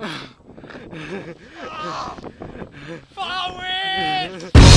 Forward!